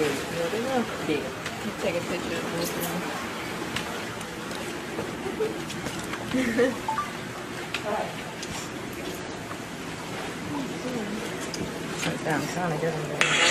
big. big. You Take a picture of this one. sounds kind of good.